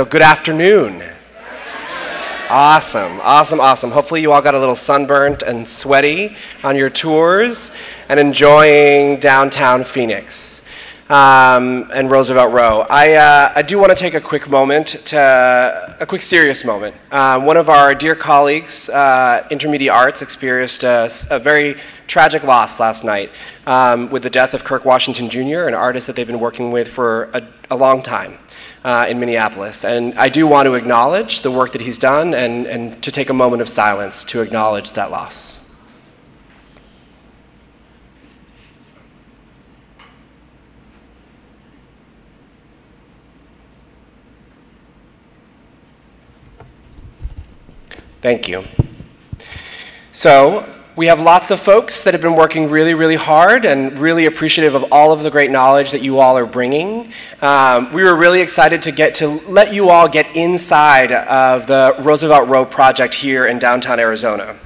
So, good afternoon. Awesome, awesome, awesome. Hopefully, you all got a little sunburnt and sweaty on your tours and enjoying downtown Phoenix um, and Roosevelt Row. I, uh, I do want to take a quick moment, to, a quick serious moment. Um, one of our dear colleagues, uh, Intermedia Arts, experienced a, a, very tragic loss last night um, with the death of Kirk Washington Jr., an artist that they've been working with for a, a long time uh, in Minneapolis. And I do want to acknowledge the work that he's done and, and to take a moment of silence to acknowledge that loss. Thank you. So, we have lots of folks that have been working really, really hard and really appreciative of all of the great knowledge that you all are bringing. Um, we were really excited to get to let you all get inside of the Roosevelt Row project here in downtown Arizona.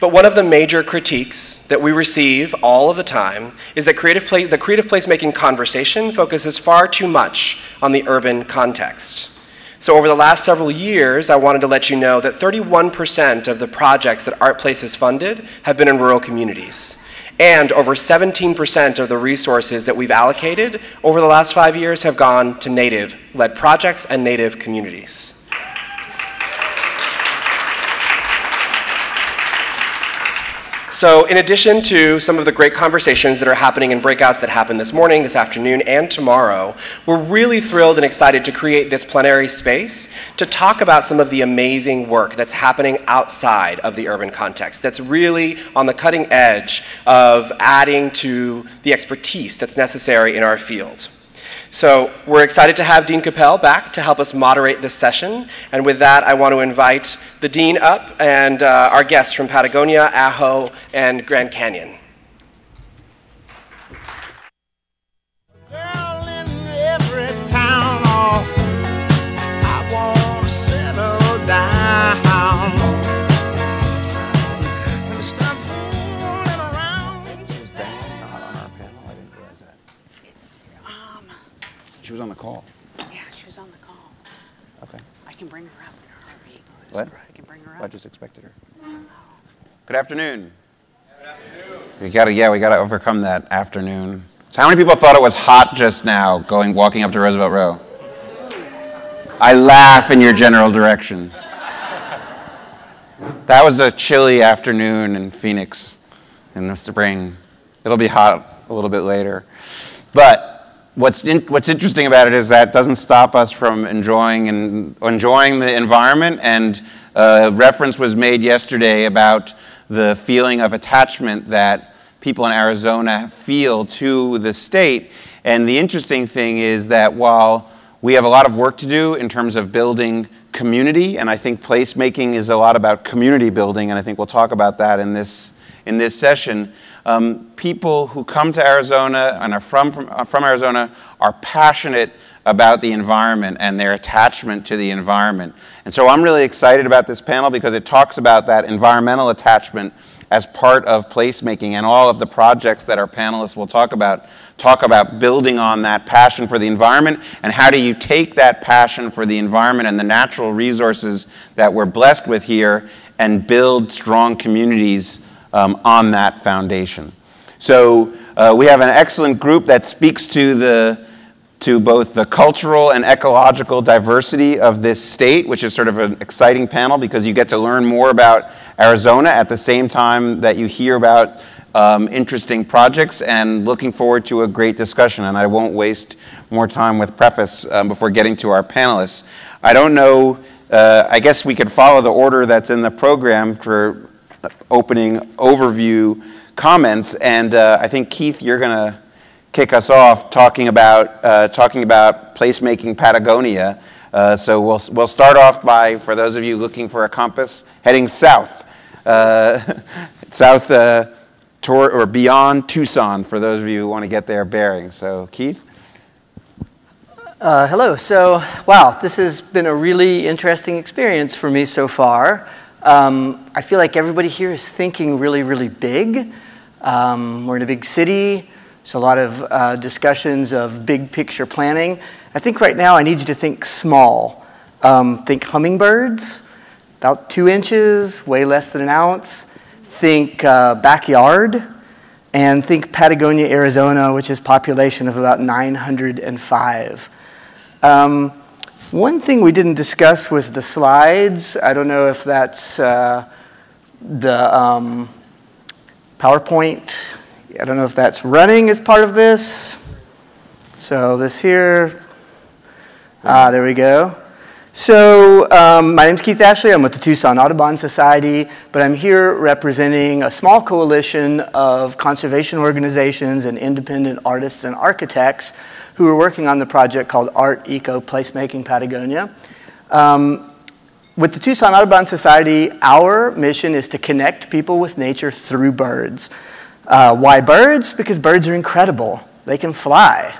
But one of the major critiques that we receive all of the time is that creative the creative placemaking conversation focuses far too much on the urban context. So over the last several years, I wanted to let you know that 31% of the projects that ArtPlace has funded have been in rural communities. And over 17% of the resources that we've allocated over the last five years have gone to native-led projects and native communities. So in addition to some of the great conversations that are happening in breakouts that happen this morning, this afternoon, and tomorrow, we're really thrilled and excited to create this plenary space to talk about some of the amazing work that's happening outside of the urban context, that's really on the cutting edge of adding to the expertise that's necessary in our field. So we're excited to have Dean Koppell back to help us moderate this session. And with that, I want to invite the Dean up and uh, our guests from Patagonia, Ajo, and Grand Canyon. Call. Yeah, she was on the call. Okay. I can bring her up in. What? I can bring her up. I just expected her. Good afternoon. Good afternoon. We gotta, yeah, we gotta overcome that afternoon. So how many people thought it was hot just now, going walking up to Roosevelt Row? I laugh in your general direction. That was a chilly afternoon in Phoenix in the spring. It'll be hot a little bit later. But what's, in, what's interesting about it is that doesn't stop us from enjoying, and, enjoying the environment. And uh, reference was made yesterday about the feeling of attachment that people in Arizona feel to the state. And the interesting thing is that while we have a lot of work to do in terms of building community, and I think placemaking is a lot about community building, and I think we'll talk about that in this, in this session um, people who come to Arizona and are from, from, uh, from Arizona are passionate about the environment and their attachment to the environment. And so I'm really excited about this panel because it talks about that environmental attachment as part of placemaking and all of the projects that our panelists will talk about talk about building on that passion for the environment and how do you take that passion for the environment and the natural resources that we're blessed with here and build strong communities um, on that foundation. So uh, we have an excellent group that speaks to the to both the cultural and ecological diversity of this state, which is sort of an exciting panel because you get to learn more about Arizona at the same time that you hear about um, interesting projects and looking forward to a great discussion. And I won't waste more time with preface um, before getting to our panelists. I don't know, uh, I guess we could follow the order that's in the program for opening overview comments. And uh, I think, Keith, you're going to kick us off talking about, uh, talking about placemaking Patagonia. Uh, so we'll, we'll start off by, for those of you looking for a compass, heading south. Uh, south uh, toward, or beyond Tucson, for those of you who want to get their bearings. So, Keith? Uh, hello. So, wow, this has been a really interesting experience for me so far. Um, I feel like everybody here is thinking really, really big. Um, we're in a big city, so a lot of uh, discussions of big picture planning. I think right now I need you to think small. Um, think hummingbirds, about two inches, way less than an ounce. Think uh, backyard, and think Patagonia, Arizona, which is population of about 905. Um, one thing we didn't discuss was the slides. I don't know if that's uh, the um, PowerPoint. I don't know if that's running as part of this. So this here, ah, there we go. So um, my name's Keith Ashley. I'm with the Tucson Audubon Society, but I'm here representing a small coalition of conservation organizations and independent artists and architects who are working on the project called Art Eco Placemaking Patagonia. Um, with the Tucson Audubon Society, our mission is to connect people with nature through birds. Uh, why birds? Because birds are incredible. They can fly.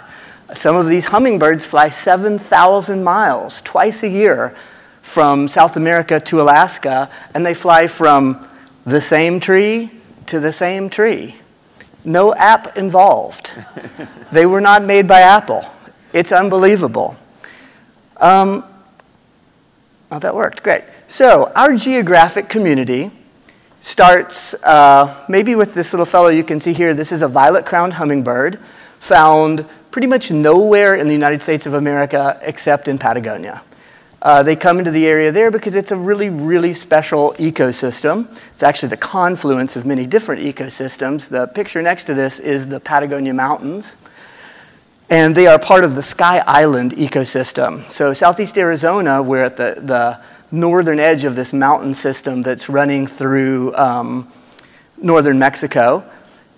Some of these hummingbirds fly 7,000 miles twice a year from South America to Alaska, and they fly from the same tree to the same tree. No app involved. they were not made by Apple. It's unbelievable. Um, oh, that worked. Great. So, our geographic community starts uh, maybe with this little fellow you can see here. This is a violet crowned hummingbird found pretty much nowhere in the United States of America except in Patagonia. Uh, they come into the area there because it's a really, really special ecosystem. It's actually the confluence of many different ecosystems. The picture next to this is the Patagonia Mountains. And they are part of the Sky Island ecosystem. So, southeast Arizona, we're at the, the northern edge of this mountain system that's running through um, northern Mexico.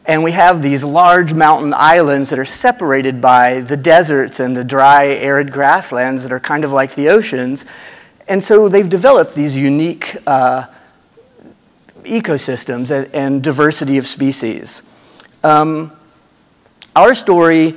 And we have these large mountain islands that are separated by the deserts and the dry, arid grasslands that are kind of like the oceans. And so they've developed these unique uh, ecosystems and, and, diversity of species. Um, our story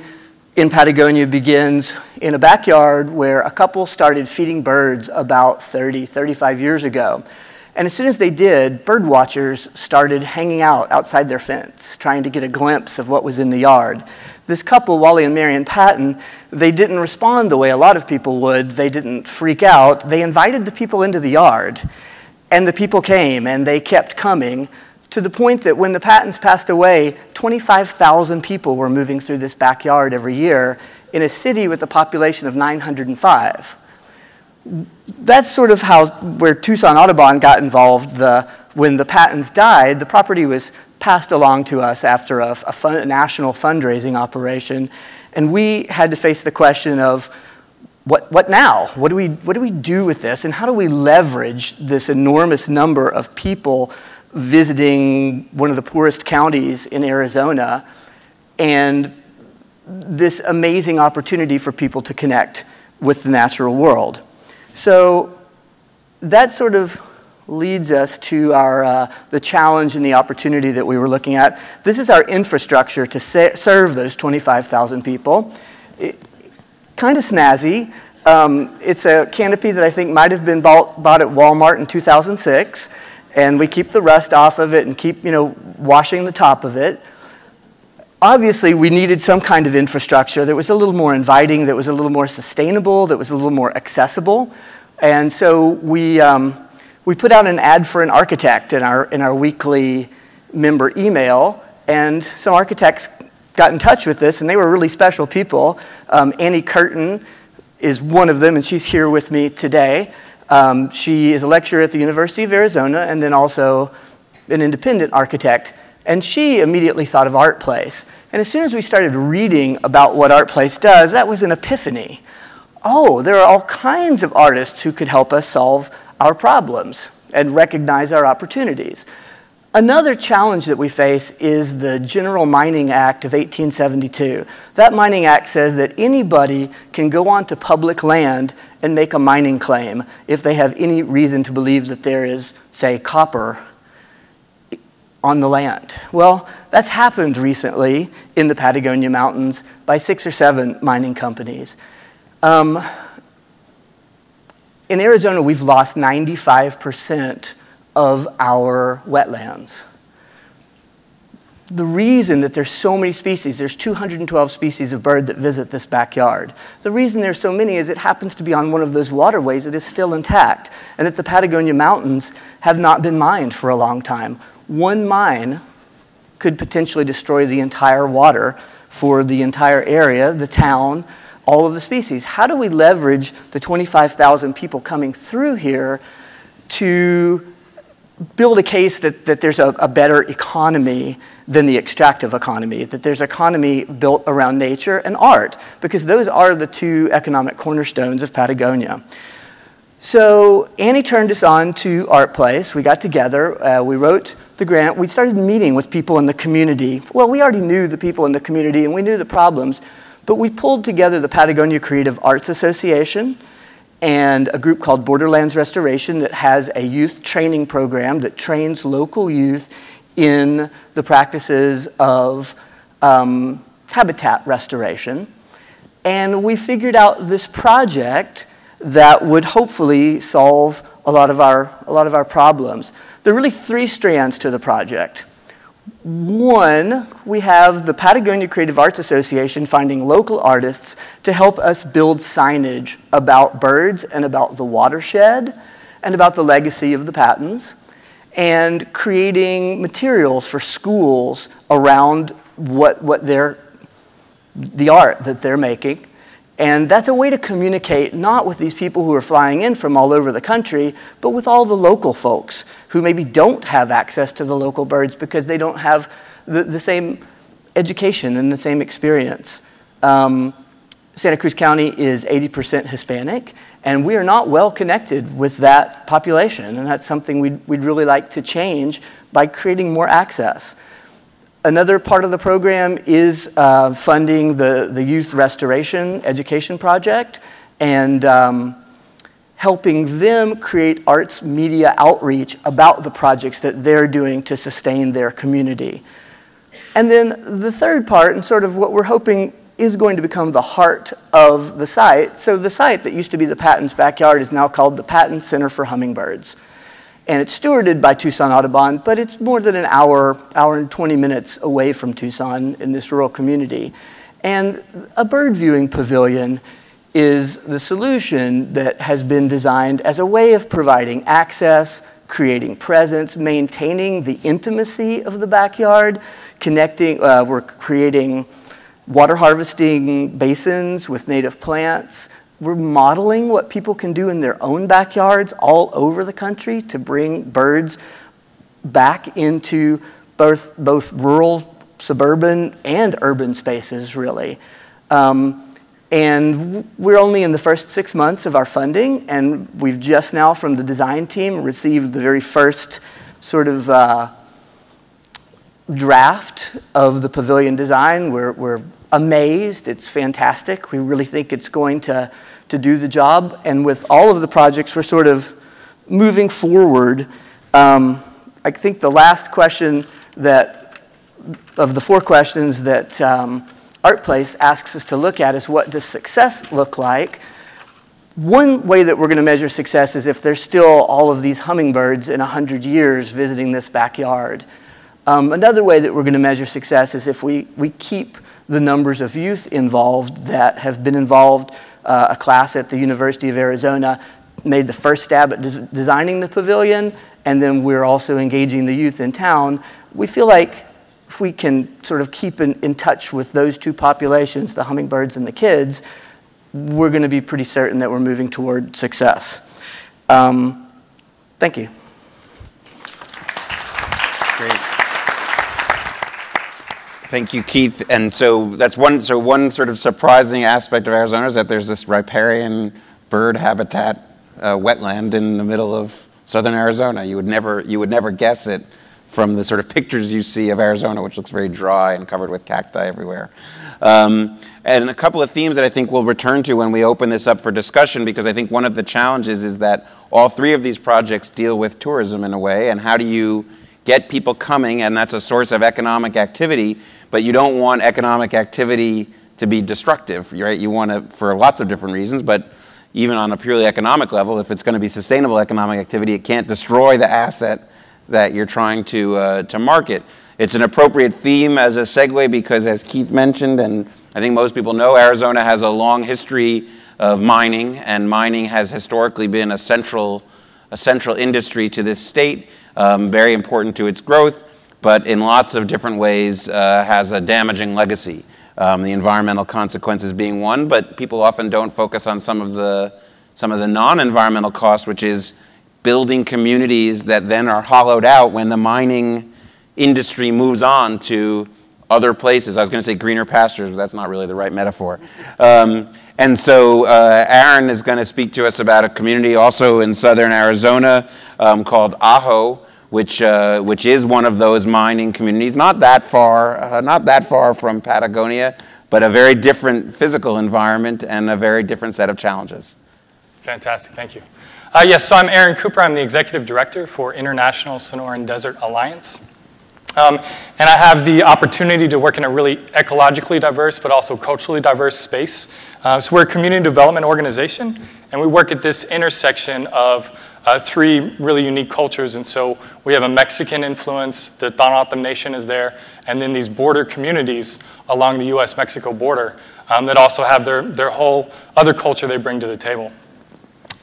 in Patagonia begins in a backyard where a couple started feeding birds about 30, 35 years ago. And as soon as they did, bird watchers started hanging out outside their fence, trying to get a glimpse of what was in the yard. This couple, Wally and Marion Patton, they didn't respond the way a lot of people would. They didn't freak out. They invited the people into the yard, and the people came, and they kept coming to the point that when the Pattons passed away, 25,000 people were moving through this backyard every year in a city with a population of 905 that's sort of how where Tucson Audubon got involved. The, when the Pattons died, the property was passed along to us after a, a, fun, a national fundraising operation, and we had to face the question of what, what now? What do, we, what do we do with this, and how do we leverage this enormous number of people visiting one of the poorest counties in Arizona and this amazing opportunity for people to connect with the natural world? So that sort of leads us to our, uh, the challenge and the opportunity that we were looking at. This is our infrastructure to serve those 25,000 people. kind of snazzy. Um, it's a canopy that I think might have been bought, bought at Walmart in 2006, and we keep the rust off of it and keep, you know, washing the top of it. Obviously, we needed some kind of infrastructure that was a little more inviting, that was a little more sustainable, that was a little more accessible. And so we, um, we put out an ad for an architect in our, in our weekly member email, and some architects got in touch with this, and they were really special people. Um, Annie Curtin is one of them, and she's here with me today. Um, she is a lecturer at the University of Arizona and then also an independent architect. And she immediately thought of ArtPlace. And as soon as we started reading about what ArtPlace does, that was an epiphany. Oh, there are all kinds of artists who could help us solve our problems and recognize our opportunities. Another challenge that we face is the General Mining Act of 1872. That Mining Act says that anybody can go onto public land and make a mining claim if they have any reason to believe that there is, say, copper on the land. Well, that's happened recently in the Patagonia Mountains by six or seven mining companies. Um, in Arizona, we've lost 95% of our wetlands. the reason that there's so many species, there's 212 species of bird that visit this backyard. The reason there's so many is it happens to be on one of those waterways that is still intact and that the Patagonia Mountains have not been mined for a long time. One mine could potentially destroy the entire water for the entire area, the town, all of the species. How do we leverage the 25,000 people coming through here to build a case that, that there's a, a, better economy than the extractive economy, that there's economy built around nature and art, because those are the two economic cornerstones of Patagonia. So Annie turned us on to ArtPlace. We got together, uh, we wrote the grant, we started meeting with people in the community. Well, we already knew the people in the community and we knew the problems, but we pulled together the Patagonia Creative Arts Association, and a group called Borderlands Restoration that has a youth training program that trains local youth in the practices of um, habitat restoration. And we figured out this project that would hopefully solve a lot of our, a lot of our problems. There are really three strands to the project. One, we have the Patagonia Creative Arts Association finding local artists to help us build signage about birds and about the watershed and about the legacy of the Pattons, and creating materials for schools around what, what they're, the art that they're making. And that's a way to communicate not with these people who are flying in from all over the country, but with all the local folks who maybe don't have access to the local birds because they don't have the, the same education and the same experience. Um, Santa Cruz County is 80% Hispanic, and we are not well connected with that population, and that's something we'd, we'd really like to change by creating more access. Another part of the program is uh, funding the, the Youth Restoration Education Project and um, helping them create arts media outreach about the projects that they're doing to sustain their community. And then the third part, and sort of what we're hoping is going to become the heart of the site. So the site that used to be the Patton's backyard is now called the Patton Center for Hummingbirds and it's stewarded by Tucson Audubon, but it's more than an hour, hour and 20 minutes away from Tucson in this rural community. And a bird viewing pavilion is the solution that has been designed as a way of providing access, creating presence, maintaining the intimacy of the backyard, connecting, uh, we're creating water harvesting basins with native plants, we're modeling what people can do in their own backyards all over the country to bring birds back into both, both rural, suburban, and urban spaces, really. Um, and we're only in the first six months of our funding, and we've just now, from the design team, received the very first sort of uh, draft of the pavilion design. We're, we're amazed. It's fantastic. We really think it's going to to do the job. And with all of the projects, we're sort of moving forward. Um, I think the last question that, of the four questions that um, ArtPlace asks us to look at is what does success look like? One way that we're going to measure success is if there's still all of these hummingbirds in 100 years visiting this backyard. Um, another way that we're going to measure success is if we, we keep the numbers of youth involved that have been involved uh, a class at the University of Arizona made the first stab at des designing the pavilion, and then we're also engaging the youth in town. We feel like if we can sort of keep in, in touch with those two populations, the hummingbirds and the kids, we're going to be pretty certain that we're moving toward success. Um, thank you. Thank you, Keith. And so that's one, so one sort of surprising aspect of Arizona is that there's this riparian bird habitat uh, wetland in the middle of southern Arizona. You would never, you would never guess it from the sort of pictures you see of Arizona, which looks very dry and covered with cacti everywhere. Um, and a couple of themes that I think we'll return to when we open this up for discussion, because I think one of the challenges is that all three of these projects deal with tourism in a way, and how do you get people coming, and that's a source of economic activity, but you don't want economic activity to be destructive, right? You want to, for lots of different reasons, but even on a purely economic level, if it's going to be sustainable economic activity, it can't destroy the asset that you're trying to, uh, to market. It's an appropriate theme as a segue because, as Keith mentioned, and I think most people know, Arizona has a long history of mining, and mining has historically been a central, a central industry to this state, um, very important to its growth, but in lots of different ways uh, has a damaging legacy. Um, the environmental consequences being one, but people often don't focus on some of the, some of the non-environmental costs, which is building communities that then are hollowed out when the mining industry moves on to other places. I was going to say greener pastures, but that's not really the right metaphor. Um, and so uh, Aaron is going to speak to us about a community also in southern Arizona um, called Ajo, which, uh, which is one of those mining communities, not that far, uh, not that far from Patagonia, but a very different physical environment and a very different set of challenges. Fantastic, thank you. Uh, yes, so I'm Aaron Cooper. I'm the Executive Director for International Sonoran Desert Alliance. Um, and I have the opportunity to work in a really ecologically diverse but also culturally diverse space. Uh, so we're a community development organization, and we work at this intersection of uh, three really unique cultures. And so we have a Mexican influence, the Tohono Nation is there, and then these border communities along the US Mexico border um, that also have their, their whole other culture they bring to the table.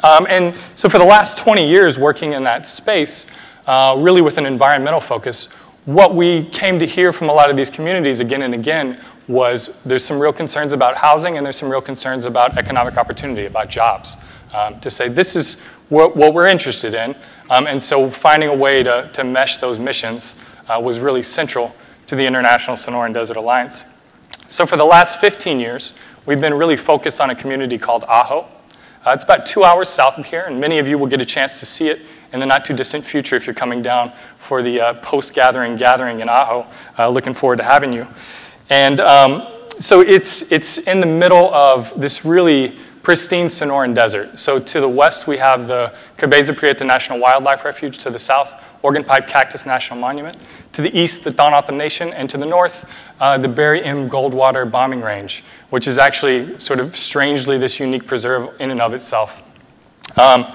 Um, and so for the last 20 years working in that space, uh, really with an environmental focus, what we came to hear from a lot of these communities again and again was there's some real concerns about housing and there's some real concerns about economic opportunity, about jobs. Um, to say this is what, what we're interested in. Um, and so finding a way to, to mesh those missions uh, was really central to the International Sonoran Desert Alliance. So for the last 15 years, we've been really focused on a community called Ajo. Uh, it's about two hours south of here, and many of you will get a chance to see it in the not too distant future if you're coming down for the uh, post gathering gathering in Ajo. Uh, looking forward to having you. And um, so it's, it's in the middle of this really pristine Sonoran Desert. So to the west, we have the Cabeza Prieta National Wildlife Refuge. To the south, Organ Pipe Cactus National Monument. To the east, the Tohono Nation. And to the north, uh, the Barry M. Goldwater Bombing Range, which is actually sort of strangely this unique preserve in and of itself. Um,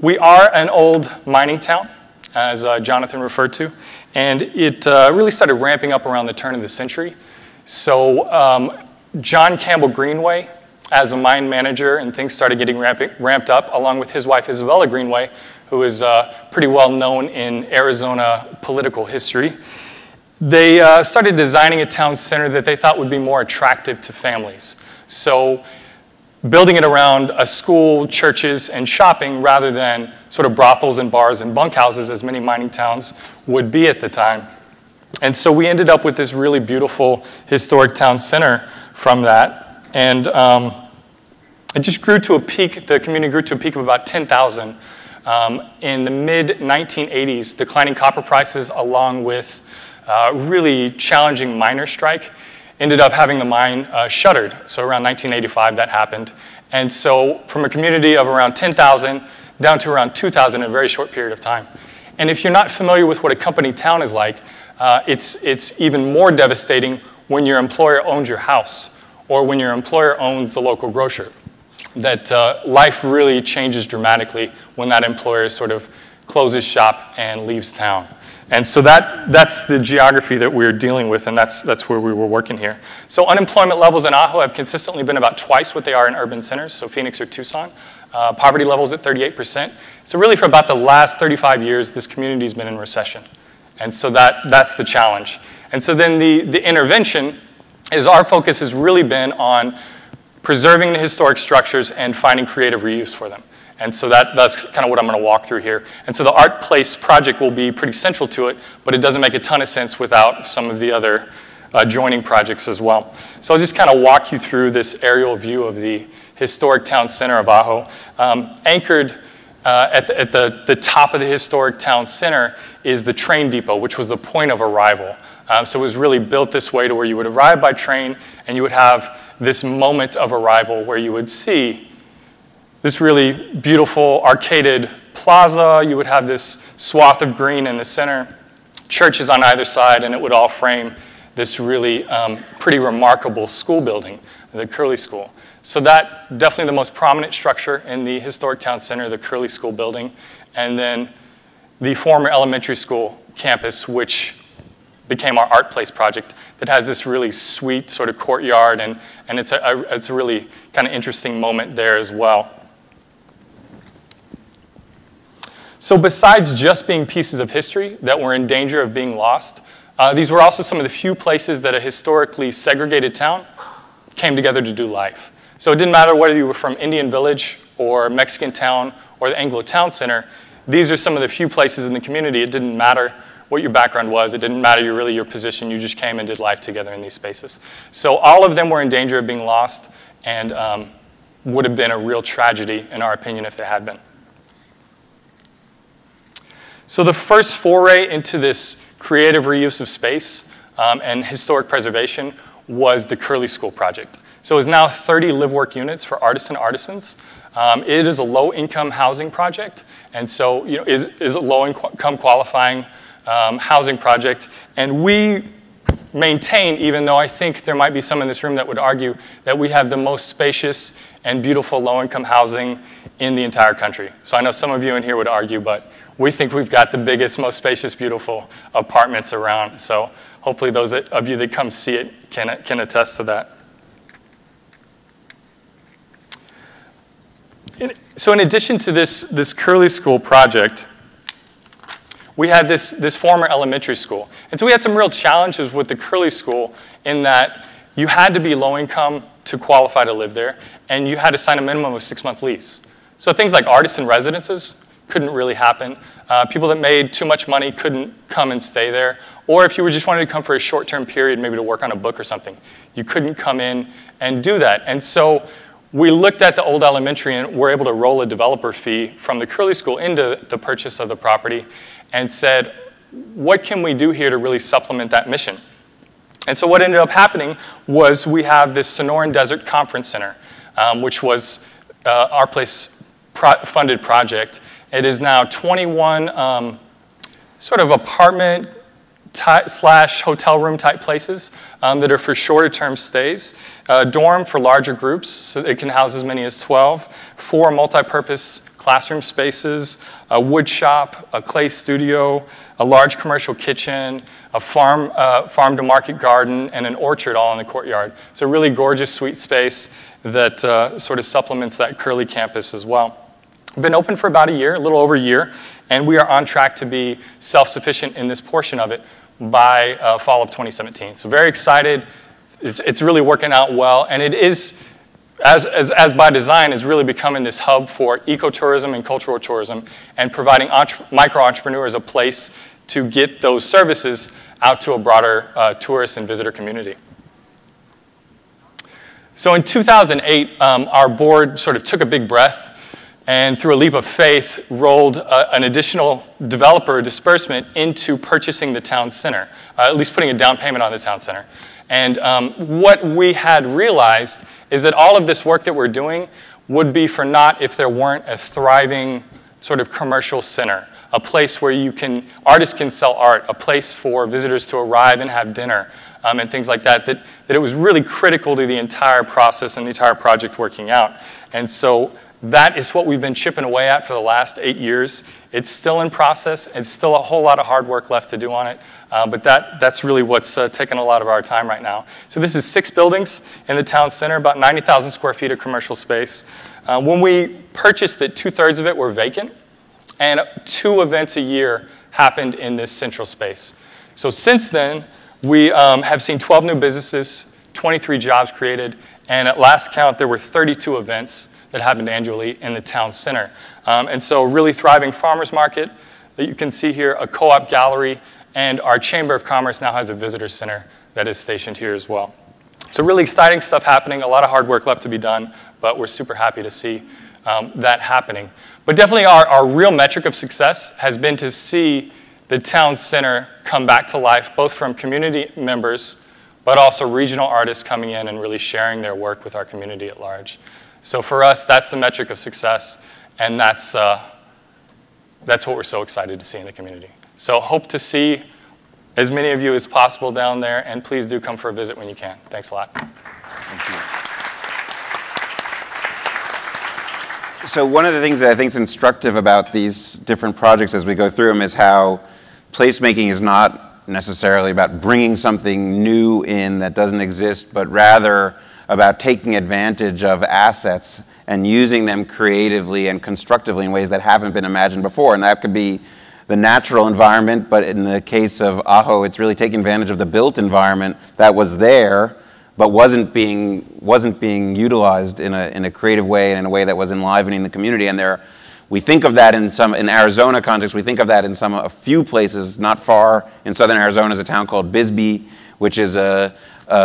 we are an old mining town, as uh, Jonathan referred to, and it uh, really started ramping up around the turn of the century. So um, John Campbell Greenway, as a mine manager, and things started getting ramped up, along with his wife Isabella Greenway, who is uh, pretty well known in Arizona political history. They uh, started designing a town center that they thought would be more attractive to families. So building it around a school, churches, and shopping rather than sort of brothels and bars and bunkhouses as many mining towns would be at the time. And so we ended up with this really beautiful historic town center from that. And um, it just grew to a peak, the community grew to a peak of about 10,000. Um, in the mid 1980s, declining copper prices, along with uh, really challenging miner strike, ended up having the mine uh, shuttered. So around 1985, that happened. And so from a community of around 10,000 down to around 2,000 in a very short period of time. And if you're not familiar with what a company town is like, uh, it's, it's even more devastating when your employer owns your house or when your employer owns the local grocer. That uh, life really changes dramatically when that employer sort of closes shop and leaves town. And so that, that's the geography that we're dealing with, and that's, that's where we were working here. So unemployment levels in Ajo have consistently been about twice what they are in urban centers, so Phoenix or Tucson. Uh, poverty levels at 38%. So really for about the last 35 years, this community's been in recession. And so that, that's the challenge. And so then the, the intervention is our focus has really been on preserving the historic structures and finding creative reuse for them. And so that, that's kind of what I'm going to walk through here. And so the ArtPlace project will be pretty central to it, but it doesn't make a ton of sense without some of the other uh, joining projects as well. So I'll just kind of walk you through this aerial view of the historic town center of Ajo. Um, anchored uh, at, the, at the, the top of the historic town center is the train depot, which was the point of arrival. Um, so it was really built this way to where you would arrive by train and you would have this moment of arrival where you would see this really beautiful arcaded plaza. You would have this swath of green in the center, churches on either side, and it would all frame this really um, pretty remarkable school building, the Curley School. So that definitely the most prominent structure in the historic town center, the Curley School building. And then the former elementary school campus, which became our ArtPlace project that has this really sweet sort of courtyard, and, and it's, a, a it's a really kind of interesting moment there as well. So besides just being pieces of history that were in danger of being lost, uh, these were also some of the few places that a historically segregated town came together to do life. So it didn't matter whether you were from Indian Village or Mexican Town or the Anglo Town Center, these are some of the few places in the community. It didn't matter what your background was. It didn't matter your, really your position. You just came and did life together in these spaces. So all of them were in danger of being lost and um, would have been a real tragedy, in our opinion, if they had been. So the first foray into this creative reuse of space um, and historic preservation was the Curley School project. So it's now 30 live-work units for artists and artisans. Um, it is a low-income housing project, and so you know, is, is low-income qualifying um, housing project. And we maintain, even though I think there might be some in this room that would argue that we have the most spacious and beautiful low-income housing in the entire country. So I know some of you in here would argue, but we think we've got the biggest, most spacious, beautiful apartments around. So hopefully those of you that come see it can, can attest to that. so in addition to this, this Curley School project, we had this, this former elementary school. And so we had some real challenges with the Curley School in that you had to be low income to qualify to live there, and you had to sign a minimum of six month lease. So things like artisan residences couldn't really happen. Uh, people that made too much money couldn't come and stay there. Or if you were just wanted to come for a short term period, maybe to work on a book or something, you couldn't come in and do that. And so we looked at the old elementary and were able to roll a developer fee from the Curley School into the purchase of the property and said, what can we do here to really supplement that mission? And so what ended up happening was we have this Sonoran Desert Conference Center, um, which was uh, our place pro funded project. It is now 21 um, sort of apartment slash hotel room type places um, that are for shorter term stays. Dorm for larger groups, so it can house as many as 12. Four multi-purpose classroom spaces, a wood shop, a clay studio, a large commercial kitchen, a farm, uh, farm to market garden, and an orchard all in the courtyard. It's a really gorgeous, sweet space that uh, sort of supplements that Curley campus as well. Been open for about a year, a little over a year, and we are on track to be self-sufficient in this portion of it by uh, fall of 2017. So very excited. It's, it's really working out well, and it is, as, as, as by design, is really becoming this hub for ecotourism and cultural tourism and providing micro-entrepreneurs a place to get those services out to a broader uh, tourist and visitor community. So in 2008, um, our board sort of took a big breath and through a leap of faith, rolled uh, an additional developer disbursement into purchasing the town center, uh, at least putting a down payment on the town center. And um, what we had realized is that all of this work that we're doing would be for naught if there weren't a thriving sort of commercial center, a place where you can, artists can sell art, a place for visitors to arrive and have dinner, um, and things like that, that, that it was really critical to the entire process and the entire project working out. And so that is what we've been chipping away at for the last eight years. It's still in process. It's still a whole lot of hard work left to do on it. Uh, but that, that's really what's uh, taking a lot of our time right now. So this is six buildings in the town center, about 90,000 square feet of commercial space. Uh, when we purchased it, two-thirds of it were vacant, and two events a year happened in this central space. So since then, we um, have seen 12 new businesses, 23 jobs created, and at last count, there were 32 events that happened annually in the town center. Um, and so really thriving farmer's market that you can see here, a co-op gallery, and our Chamber of Commerce now has a visitor center that is stationed here as well. So really exciting stuff happening, a lot of hard work left to be done, but we're super happy to see um, that happening. But definitely our, our real metric of success has been to see the town center come back to life, both from community members, but also regional artists coming in and really sharing their work with our community at large. So for us, that's the metric of success, and that's, uh, that's what we're so excited to see in the community. So hope to see as many of you as possible down there, and please do come for a visit when you can. Thanks a lot. so one of the things that I think is instructive about these different projects as we go through them is how placemaking is not necessarily about bringing something new in that doesn't exist, but rather about taking advantage of assets and using them creatively and constructively in ways that haven't been imagined before. And that could be the natural environment, but in the case of Ajo, it's really taking advantage of the built environment that was there but wasn't being, wasn't being utilized in a, in a creative way and in a way that was enlivening the community. And there, we think of that in some, in Arizona context, we think of that in some, a few places not far in southern Arizona is a town called Bisbee, which is a,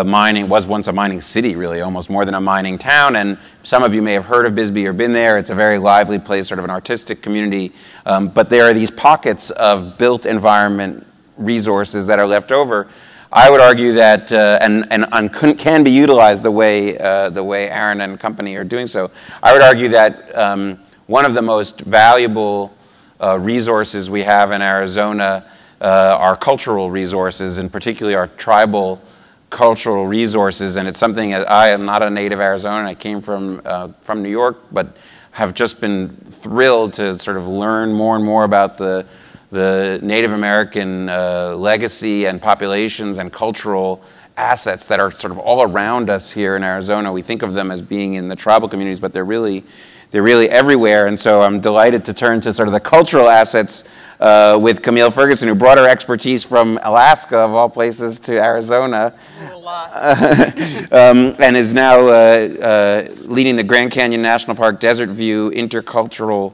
mining, was once a mining city really, almost more than a mining town. And some of you may have heard of Bisbee or been there. It's a very lively place, sort of an artistic community. Um, but there are these pockets of built environment resources that are left over I would argue that, uh, and, and, and, can be utilized the way, uh, the way Aaron and company are doing so. I would argue that um, one of the most valuable uh, resources we have in Arizona uh, are cultural resources, and particularly our tribal cultural resources. And it's something that I am not a native Arizonan. I came from, uh, from New York, but have just been thrilled to sort of learn more and more about the the Native American uh, legacy and populations and cultural assets that are sort of all around us here in Arizona. We think of them as being in the tribal communities, but they're really, they're really everywhere. And so I'm delighted to turn to sort of the cultural assets uh, with Camille Ferguson, who brought her expertise from Alaska, of all places, to Arizona. um, and is now uh, uh, leading the Grand Canyon National Park Desert View Intercultural,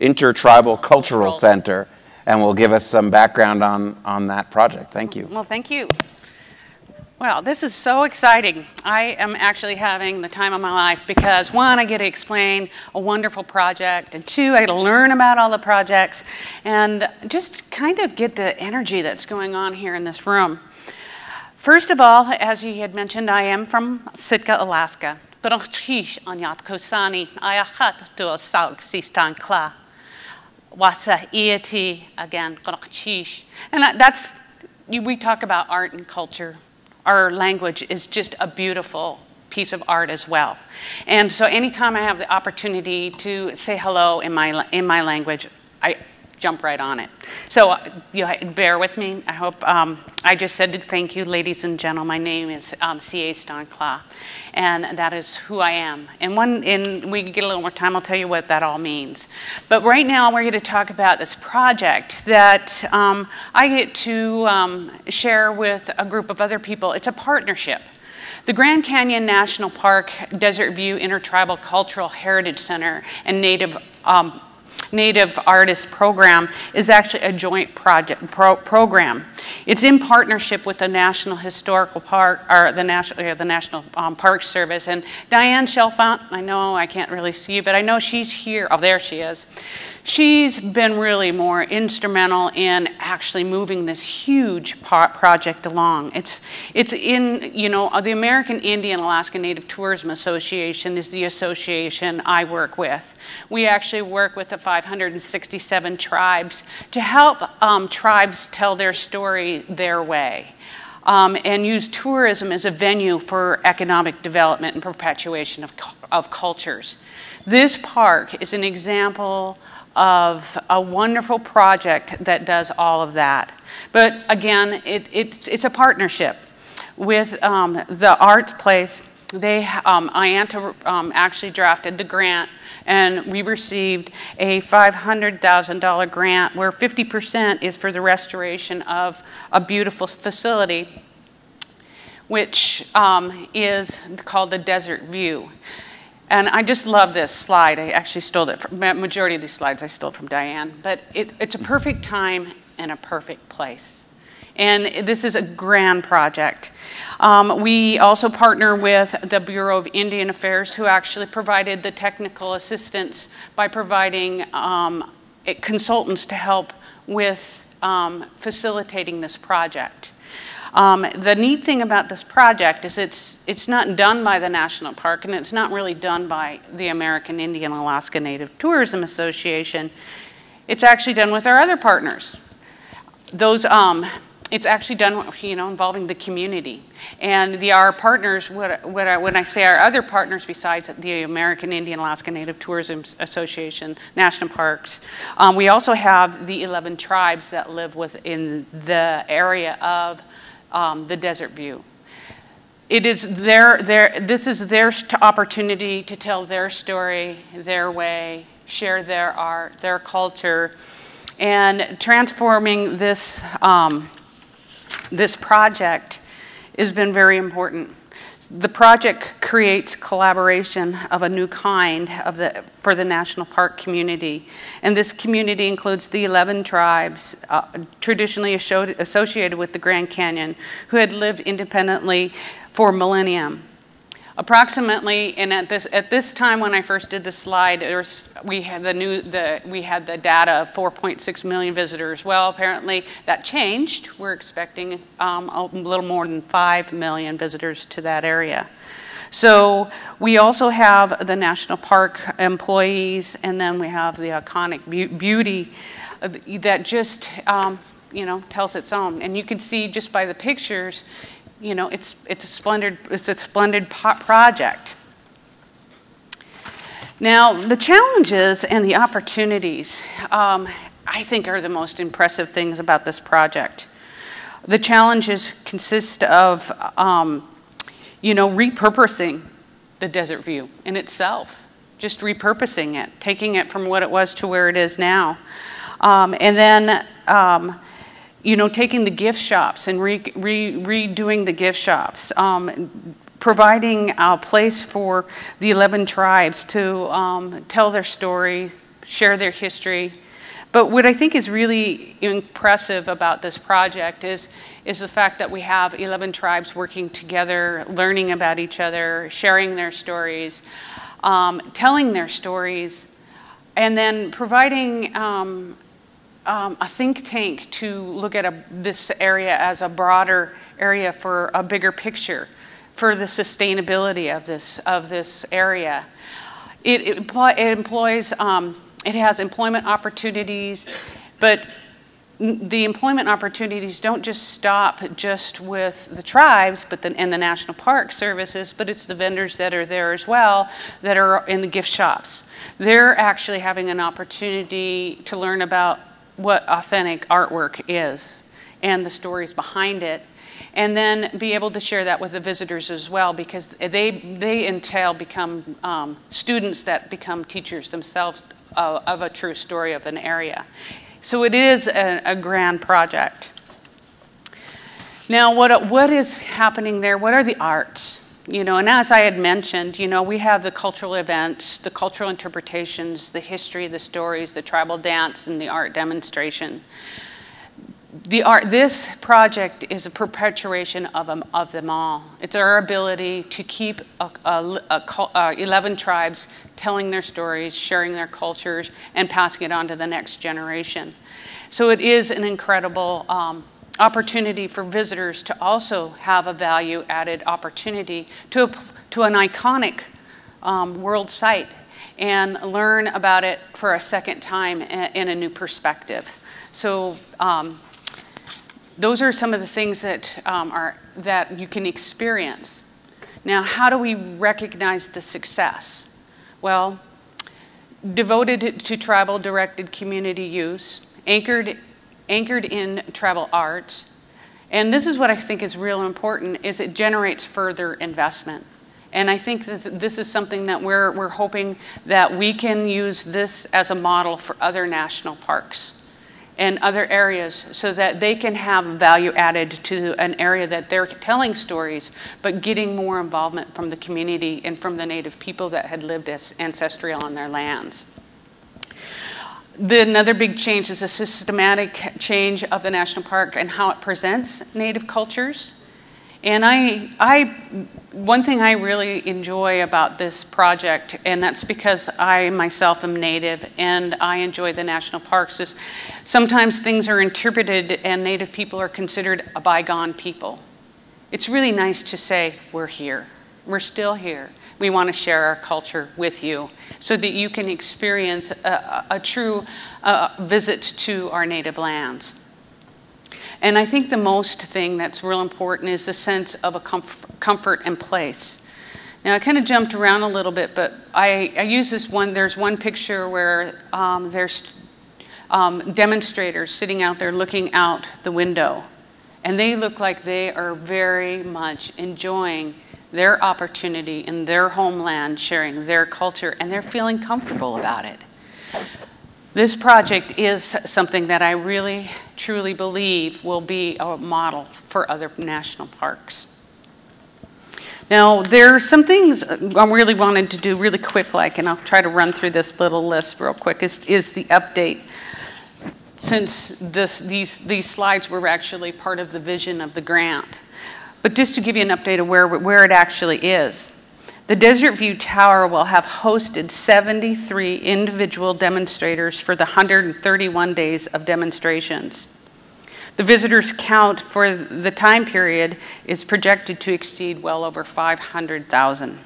Intertribal Cultural Center and will give us some background on, on that project. Thank you. Well, thank you. Well, this is so exciting. I am actually having the time of my life because one, I get to explain a wonderful project, and two, I get to learn about all the projects and just kind of get the energy that's going on here in this room. First of all, as he had mentioned, I am from Sitka, Alaska. And that's, we talk about art and culture. Our language is just a beautiful piece of art as well. And so anytime I have the opportunity to say hello in my, in my language, I, jump right on it. So uh, you bear with me. I hope um, I just said thank you, ladies and gentlemen. My name is um, C.A. Stonkla, and that is who I am. And when we get a little more time, I'll tell you what that all means. But right now, we're going to talk about this project that um, I get to um, share with a group of other people. It's a partnership. The Grand Canyon National Park Desert View Intertribal Cultural Heritage Center and Native um, Native Artist Program is actually a joint project pro program. It's in partnership with the National Historical Park, or the National, uh, the National um, Park Service. And Diane Chalfant, I know I can't really see you, but I know she's here. Oh, there she is. She's been really more instrumental in actually moving this huge project along. It's, it's in, you know, the American Indian Alaska Native Tourism Association is the association I work with. We actually work with the 567 tribes to help um, tribes tell their story their way. Um, and use tourism as a venue for economic development and perpetuation of, of cultures. This park is an example of a wonderful project that does all of that. But again, it, it, it's a partnership with um, the Arts Place. They, um, AIANTA um, actually drafted the grant and we received a $500,000 grant where 50% is for the restoration of a beautiful facility which um, is called the Desert View. And I just love this slide. I actually stole it from, majority of these slides I stole from Diane. But it, it's a perfect time and a perfect place. And this is a grand project. Um, we also partner with the Bureau of Indian Affairs, who actually provided the technical assistance by providing um, consultants to help with um, facilitating this project. Um, the neat thing about this project is it's, it's not done by the National Park and it's not really done by the American Indian Alaska Native Tourism Association. It's actually done with our other partners. Those, um, it's actually done, you know, involving the community. And the, our partners, what, what I, when I say our other partners besides the American Indian Alaska Native Tourism Association, National Parks, um, we also have the 11 tribes that live within the area of um, the Desert View. It is their, their, this is their opportunity to tell their story, their way, share their art, their culture, and transforming this um, this project has been very important. The project creates collaboration of a new kind of the, for the national park community. And this community includes the 11 tribes uh, traditionally associated with the Grand Canyon who had lived independently for millennium approximately, and at this at this time when I first did the slide, was, we had the new the we had the data of 4.6 million visitors. Well, apparently that changed. We're expecting um, a little more than 5 million visitors to that area. So we also have the national park employees, and then we have the iconic beauty that just um, you know tells its own. And you can see just by the pictures you know, it's, it's, a, splendid, it's a splendid project. Now, the challenges and the opportunities, um, I think, are the most impressive things about this project. The challenges consist of, um, you know, repurposing the desert view in itself, just repurposing it, taking it from what it was to where it is now. Um, and then um, you know, taking the gift shops and re, re, redoing the gift shops, um, providing a place for the 11 tribes to um, tell their story, share their history. But what I think is really impressive about this project is, is the fact that we have 11 tribes working together, learning about each other, sharing their stories, um, telling their stories, and then providing um, um, a think tank to look at a, this area as a broader area for a bigger picture for the sustainability of this, of this area. It, it, it employs, um, it has employment opportunities, but the employment opportunities don't just stop just with the tribes but the, and the national park services, but it's the vendors that are there as well that are in the gift shops. They're actually having an opportunity to learn about what authentic artwork is and the stories behind it and then be able to share that with the visitors as well because they, they entail become um, students that become teachers themselves of, of, a true story of an area. So it is a, a grand project. Now, what, what is happening there? What are the arts? You know, and as I had mentioned, you know, we have the cultural events, the cultural interpretations, the history, the stories, the tribal dance, and the art demonstration. The art, this project is a perpetuation of, them, of them all. It's our ability to keep a, a, a, 11 tribes telling their stories, sharing their cultures, and passing it on to the next generation. So it is an incredible um, opportunity for visitors to also have a value added opportunity to, a, to an iconic um, world site and learn about it for a second time in a new perspective. So um, those are some of the things that, um, are, that you can experience. Now, how do we recognize the success? Well, devoted to tribal directed community use, anchored anchored in travel arts. And this is what I think is real important is it generates further investment. And I think that this is something that we're, we're hoping that we can use this as a model for other national parks and other areas so that they can have value added to an area that they're telling stories, but getting more involvement from the community and from the native people that had lived as ancestral on their lands. The, another big change is a systematic change of the national park and how it presents native cultures. And I, I, one thing I really enjoy about this project, and that's because I myself am native and I enjoy the national parks, is sometimes things are interpreted and native people are considered a bygone people. It's really nice to say, we're here. We're still here. We want to share our culture with you so that you can experience a, a true uh, visit to our native lands. And I think the most thing that's real important is the sense of a comf- comfort and place. Now, I kind of jumped around a little bit, but I, I use this one. There's one picture where um, there's um, demonstrators sitting out there looking out the window. And they look like they are very much enjoying their opportunity in their homeland, sharing their culture, and they're feeling comfortable about it. This project is something that I really, truly believe will be a model for other national parks. Now, there are some things I really wanted to do really quick, like, and I'll try to run through this little list real quick, is, is the update. Since this, these, these slides were actually part of the vision of the grant. But just to give you an update of where, where it actually is. The Desert View Tower will have hosted 73 individual demonstrators for the 131 days of demonstrations. The visitors count for the time period is projected to exceed well over 500,000.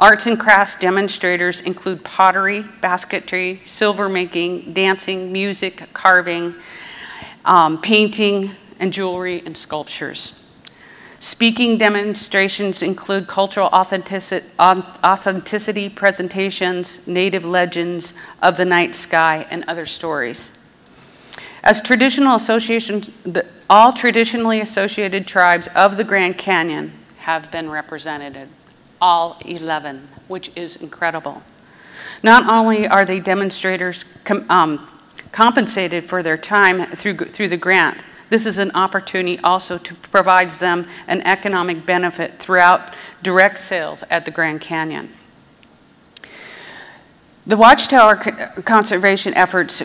Arts and crafts demonstrators include pottery, basketry, silver making, dancing, music, carving, um, painting, and jewelry and sculptures. Speaking demonstrations include cultural authenticity, authenticity, presentations, native legends of the night sky, and other stories. As traditional associations, the, all traditionally associated tribes of the Grand Canyon have been represented, all 11, which is incredible. Not only are the demonstrators com, um, compensated for their time through, through the grant, this is an opportunity also to provide them an economic benefit throughout direct sales at the Grand Canyon. The Watchtower conservation efforts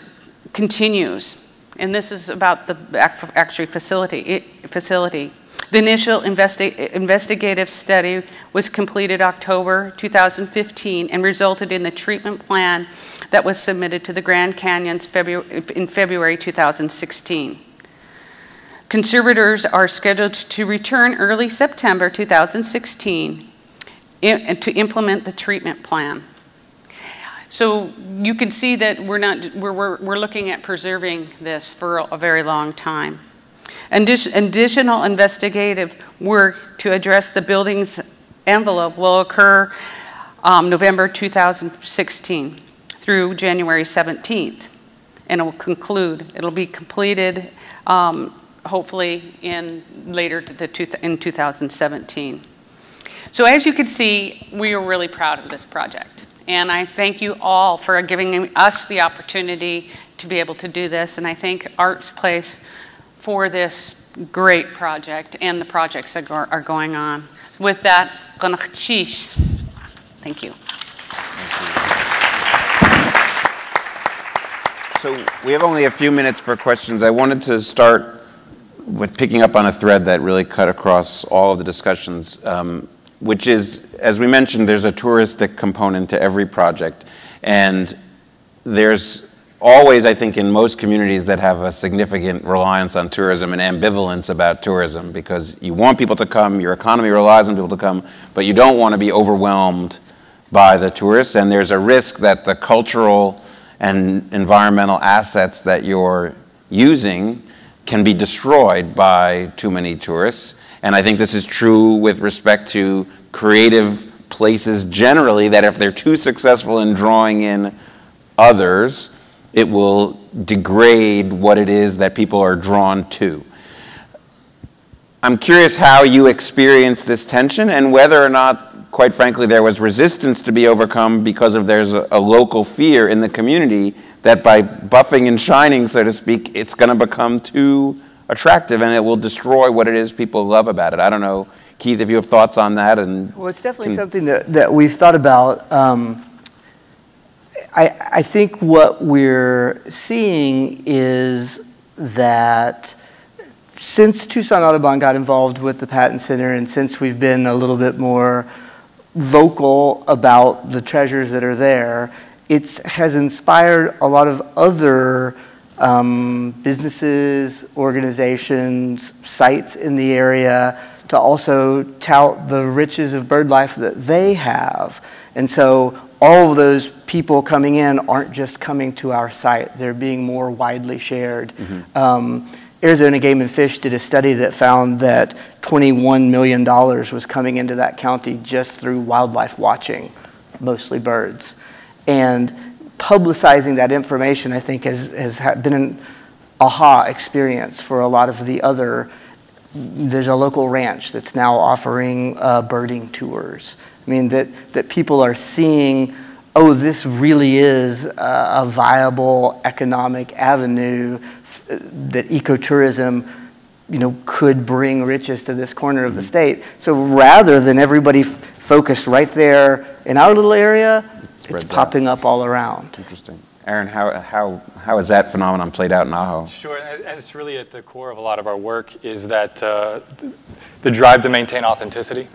continues, and this is about the actual facility. facility. The initial investi investigative study was completed October 2015 and resulted in the treatment plan that was submitted to the Grand Canyons Febu in February 2016. Conservators are scheduled to return early September 2016 to implement the treatment plan. So you can see that we're, not, we're, we're, we're looking at preserving this for a very long time. Additional investigative work to address the building's envelope will occur um, November 2016 through January 17th, and it will conclude. It'll be completed um, hopefully in later the, in 2017. So as you can see, we are really proud of this project. And I thank you all for giving us the opportunity to be able to do this. And I thank Arts Place for this great project and the projects that are going on. With that, thank you. So we have only a few minutes for questions. I wanted to start with picking up on a thread that really cut across all of the discussions, um, which is, as we mentioned, there's a touristic component to every project. And there's always, I think, in most communities that have a significant reliance on tourism and ambivalence about tourism because you want people to come, your economy relies on people to come, but you don't want to be overwhelmed by the tourists. And there's a risk that the cultural and environmental assets that you're using can be destroyed by too many tourists. And I think this is true with respect to creative places generally, that if they're too successful in drawing in others, it will degrade what it is that people are drawn to. I'm curious how you experience this tension and whether or not, quite frankly, there was resistance to be overcome because of there's a, a local fear in the community that by buffing and shining, so to speak, it's going to become too attractive and it will destroy what it is people love about it. I don't know, Keith, if you have thoughts on that. And well, it's definitely something that, that we've thought about. Um, I, I think what we're seeing is that since Tucson Audubon got involved with the Paton Center and since we've been a little bit more vocal about the treasures that are there, it has inspired a lot of other um, businesses, organizations, sites in the area to also tout the riches of bird life that they have. And so all of those people coming in aren't just coming to our site, they're being more widely shared. Mm -hmm. um, Arizona Game and Fish did a study that found that $21 million was coming into that county just through wildlife watching, mostly birds. And publicizing that information, I think, has, has been an aha experience for a lot of the other. There's a local ranch that's now offering uh, birding tours. I mean, that, that people are seeing oh, this really is a, a viable economic avenue that ecotourism you know, could bring riches to this corner of the state. So rather than everybody focused right there in our little area, it's popping up all around. Interesting. Aaron, how, how, how has that phenomenon played out in Ajo? Sure, and it's really at the core of a lot of our work is that uh, the drive to maintain authenticity.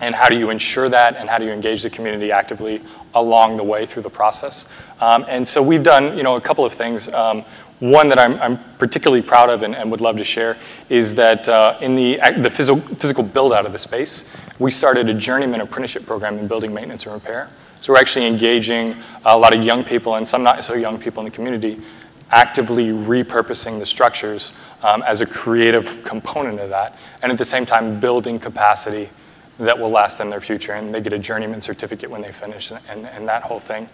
And how do you ensure that, and how do you engage the community actively along the way through the process? Um, and so we've done, you know, a couple of things. Um, one that I'm, I'm, particularly proud of and, and, would love to share is that uh, in the, the physical, physical build out of the space, we started a journeyman apprenticeship program in building maintenance and repair. So we're actually engaging a lot of young people and some not so young people in the community actively repurposing the structures um, as a creative component of that, and at the same time building capacity that will last them their future, and they get a journeyman certificate when they finish, and, and that whole thing.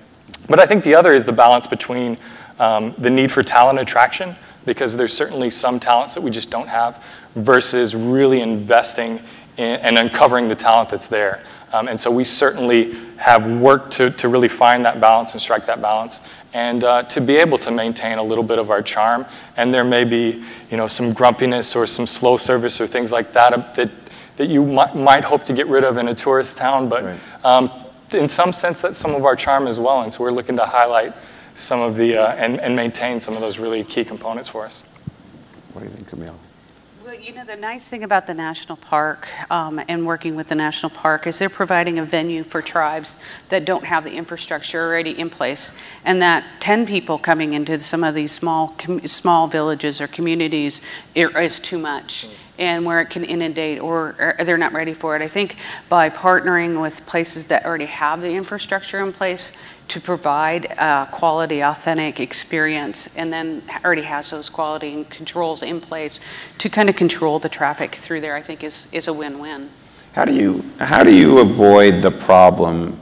But I think the other is the balance between um, the need for talent attraction, because there's certainly some talents that we just don't have, versus really investing in, and uncovering the talent that's there. Um, and so we certainly have worked to, to really find that balance and strike that balance and uh, to be able to maintain a little bit of our charm. And there may be, you know, some grumpiness or some slow service or things like that uh, that, that you might, might hope to get rid of in a tourist town. But right. um, in some sense, that's some of our charm as well. And so we're looking to highlight some of the, uh, and, and maintain some of those really key components for us. What do you think, Camille? Well, you know, the nice thing about the national park um, and working with the national park is they're providing a venue for tribes that don't have the infrastructure already in place, and that 10 people coming into some of these small small villages or communities is too much. And where it can inundate, or, or they're not ready for it. I think by partnering with places that already have the infrastructure in place, to provide a quality, authentic experience, and then already has those quality and controls in place to kind of control the traffic through there, I think is, is a win-win. How do you how do you avoid the problem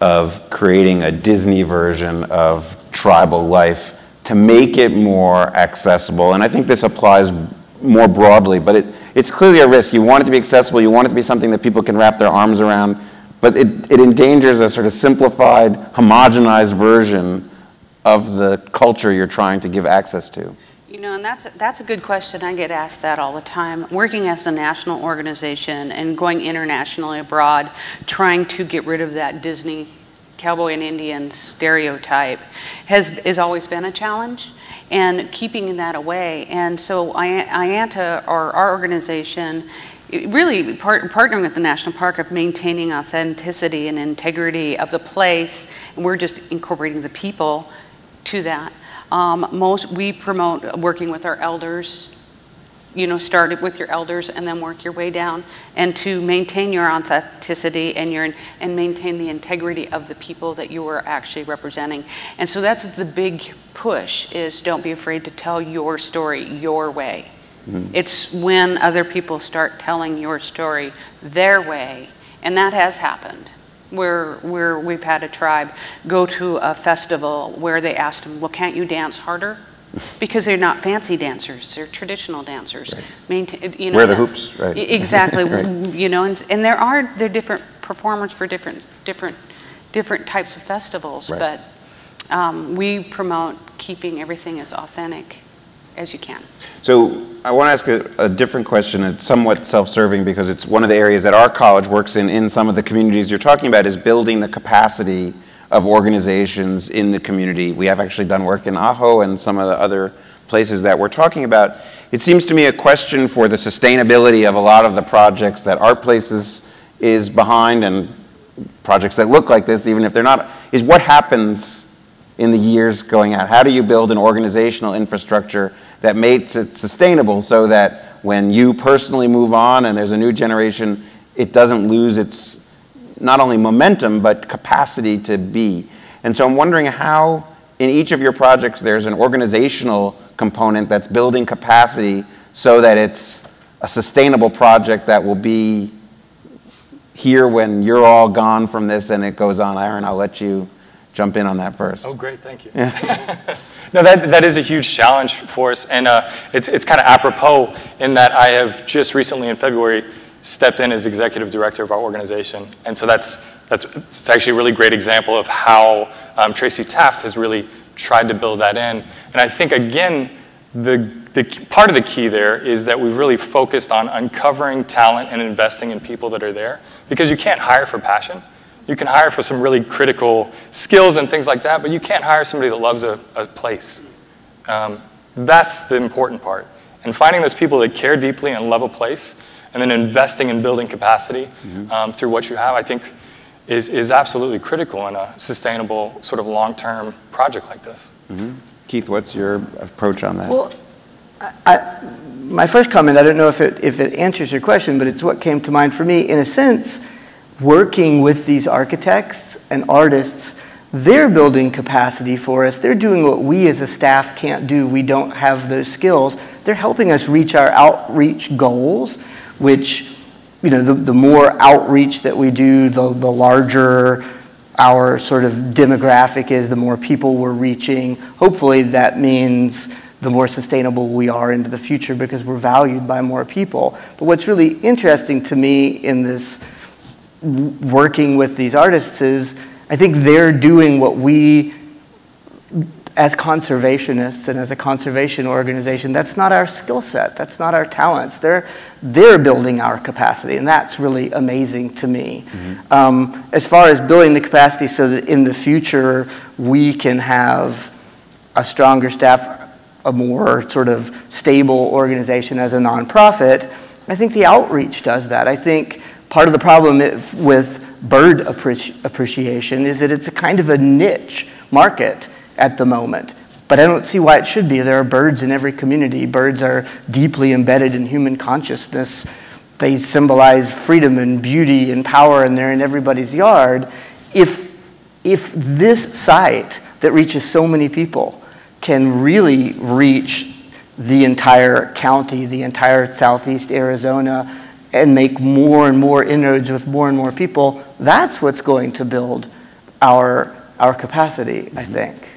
of creating a Disney version of tribal life to make it more accessible? And I think this applies more broadly, but it, it's clearly a risk. You want it to be accessible, you want it to be something that people can wrap their arms around, but it, it endangers a sort of simplified, homogenized version of the culture you're trying to give access to. You know, and that's, that's a good question. I get asked that all the time. Working as a national organization and going internationally abroad, trying to get rid of that Disney cowboy and Indian stereotype has, has always been a challenge and keeping that away. And so I, AIANTA, or our organization, really part, partnering with the national park of maintaining authenticity and integrity of the place, and we're just incorporating the people to that. Um, most we promote working with our elders. You know, start with your elders and then work your way down, and to maintain your authenticity and your and maintain the integrity of the people that you are actually representing. And so that's the big push: is don't be afraid to tell your story your way. Mm-hmm. It's when other people start telling your story their way, and that has happened. Where, where we've had a tribe go to a festival where they asked them, Well, can't you dance harder? Because they're not fancy dancers, they're traditional dancers. Right. Maintain, you know, Wear the hoops, right? Exactly. right. You know, and, and there are there are different performers for different different different types of festivals, right. but um, we promote keeping everything as authentic as you can. So I want to ask a, a different question. It's somewhat self-serving because it's one of the areas that our college works in, in some of the communities you're talking about, is building the capacity of organizations in the community. We have actually done work in Ajo and some of the other places that we're talking about. It seems to me a question for the sustainability of a lot of the projects that Art Places is behind and projects that look like this, even if they're not, is what happens in the years going out? How do you build an organizational infrastructure that makes it sustainable so that when you personally move on and there's a new generation, it doesn't lose its not only momentum but capacity to be. And so I'm wondering how in each of your projects, there's an organizational component that's building capacity so that it's a sustainable project that will be here when you're all gone from this and it goes on. Aaron, I'll let you jump in on that first. Oh, great, thank you. no, that, that is a huge challenge for us, and uh, it's, it's kind of apropos in that I have just recently in February stepped in as executive director of our organization, and so that's, that's it's actually a really great example of how um, Tracy Taft has really tried to build that in. And I think, again, the, the part of the key there is that we've really focused on uncovering talent and investing in people that are there, because you can't hire for passion. You can hire for some really critical skills and things like that, but you can't hire somebody that loves a, a place. Um, that's the important part. And finding those people that care deeply and love a place, and then investing in building capacity mm-hmm. um, through what you have, I think is, is absolutely critical in a sustainable, sort of long term project like this. Mm-hmm. Keith, what's your approach on that? Well, I, my first comment, I don't know if it, if it answers your question, but it's what came to mind for me. In a sense, working with these architects and artists, they're building capacity for us. They're doing what we as a staff can't do. We don't have those skills. They're helping us reach our outreach goals, which, you know, the, the more outreach that we do, the, the larger our sort of demographic is, the more people we're reaching. Hopefully that means the more sustainable we are into the future because we're valued by more people. But what's really interesting to me in this working with these artists is I think they're doing what we, as conservationists and as a conservation organization, that's not our skill set. That's not our talents. They're, they're building our capacity, and that's really amazing to me. Mm-hmm. Um, as far as building the capacity so that in the future we can have a stronger staff, a more sort of stable organization as a nonprofit, I think the outreach does that. I think Part of the problem with bird appreciation is that it's a kind of a niche market at the moment. But I don't see why it should be. There are birds in every community. Birds are deeply embedded in human consciousness. They symbolize freedom and beauty and power, and they're in everybody's yard. If, if this site that reaches so many people can really reach the entire county, the entire southeast Arizona, and make more and more inroads with more and more people, that's what's going to build our, our capacity, I mm-hmm. think.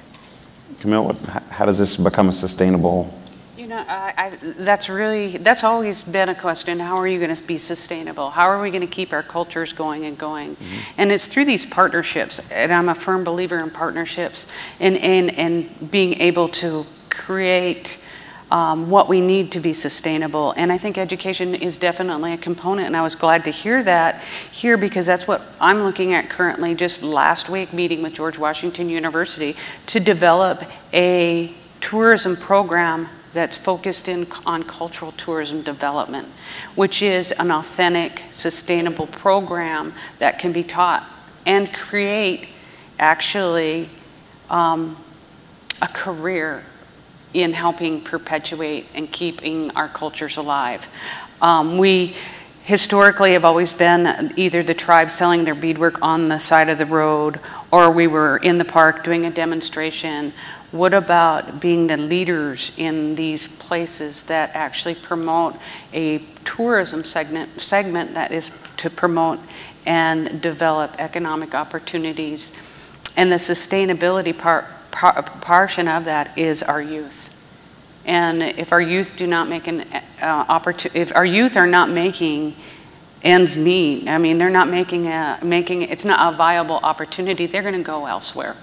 Camille, what, how does this become a sustainable? You know, I, I, that's really, that's always been a question. How are you going to be sustainable? How are we going to keep our cultures going and going? Mm-hmm. And it's through these partnerships, and I'm a firm believer in partnerships and, and, and being able to create um, what we need to be sustainable. And I think education is definitely a component, and I was glad to hear that here because that's what I'm looking at currently. Just last week, meeting with George Washington University to develop a tourism program that's focused in on cultural tourism development, which is an authentic, sustainable program that can be taught and create actually um, a career in helping perpetuate and keeping our cultures alive. Um, we historically have always been either the tribe selling their beadwork on the side of the road or we were in the park doing a demonstration. What about being the leaders in these places that actually promote a tourism segment, segment that is to promote and develop economic opportunities? And the sustainability part, part, portion of that is our youth. And if our youth do not make an uh, opportunity, if our youth are not making ends meet, I mean, they're not making a, making, it's not a viable opportunity, they're going to go elsewhere.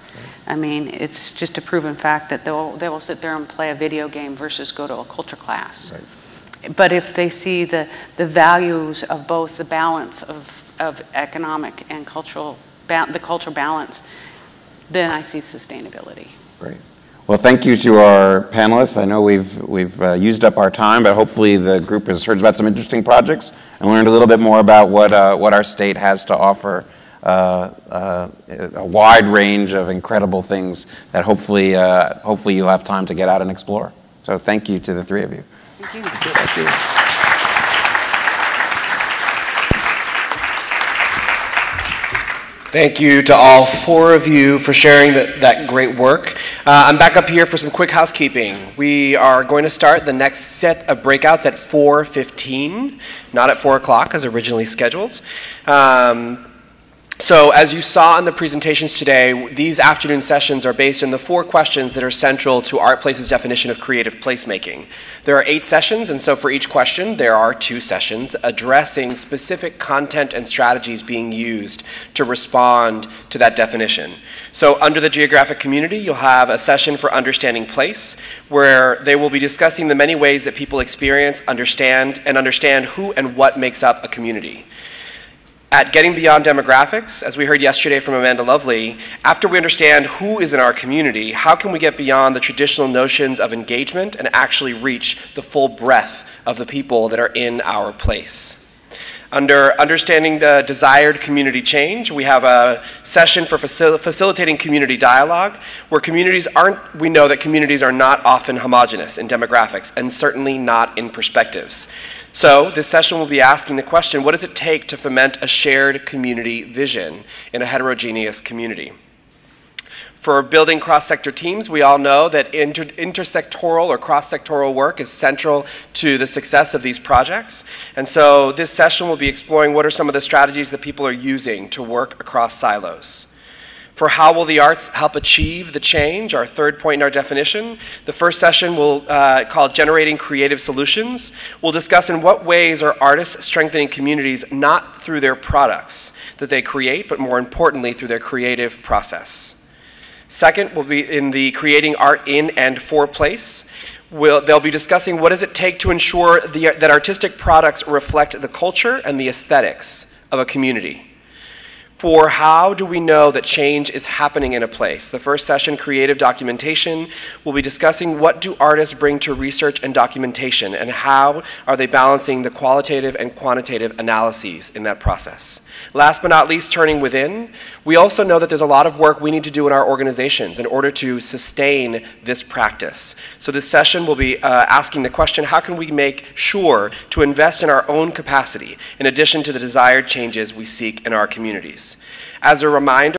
I mean, it's just a proven fact that they'll, they will sit there and play a video game versus go to a culture class. Right. But if they see the, the values of both the balance of, of economic and cultural, the cultural balance, then I see sustainability. Right. Well, thank you to our panelists. I know we've, we've uh, used up our time, but hopefully the group has heard about some interesting projects and learned a little bit more about what, uh, what our state has to offer. Uh, uh a wide range of incredible things that hopefully, uh, hopefully you'll have time to get out and explore. So thank you to the three of you. Thank you. Thank you. Thank you to all four of you for sharing that, that great work. Uh, I'm back up here for some quick housekeeping. We are going to start the next set of breakouts at 4.15, not at 4 o'clock as originally scheduled. Um, so as you saw in the presentations today, these afternoon sessions are based on the four questions that are central to ArtPlace's definition of creative placemaking. There are eight sessions, and so for each question, there are two sessions addressing specific content and strategies being used to respond to that definition. So under the geographic community, you'll have a session for understanding place, where they will be discussing the many ways that people experience, understand, and understand who and what makes up a community. At Getting Beyond Demographics, as we heard yesterday from Amanda Lovelee, after we understand who is in our community, how can we get beyond the traditional notions of engagement and actually reach the full breadth of the people that are in our place? Under Understanding the Desired Community Change, we have a session for facil facilitating community dialogue, where communities aren't, we know that communities are not often homogenous in demographics, and certainly not in perspectives. So this session will be asking the question, what does it take to foment a shared community vision in a heterogeneous community? For building cross-sector teams, we all know that inter intersectoral or cross-sectoral work is central to the success of these projects. And so this session will be exploring what are some of the strategies that people are using to work across silos. For how will the arts help achieve the change, our third point in our definition, the first session will uh, call Generating Creative Solutions. We'll discuss in what ways are artists strengthening communities not through their products that they create, but more importantly through their creative process. Second we'll be in the Creating Art in and for place. We'll, they'll be discussing what does it take to ensure the, that artistic products reflect the culture and the aesthetics of a community for how do we know that change is happening in a place. The first session, creative documentation, will be discussing what do artists bring to research and documentation and how are they balancing the qualitative and quantitative analyses in that process. Last but not least, turning within, we also know that there's a lot of work we need to do in our organizations in order to sustain this practice. So this session will be uh, asking the question, how can we make sure to invest in our own capacity in addition to the desired changes we seek in our communities? As a reminder,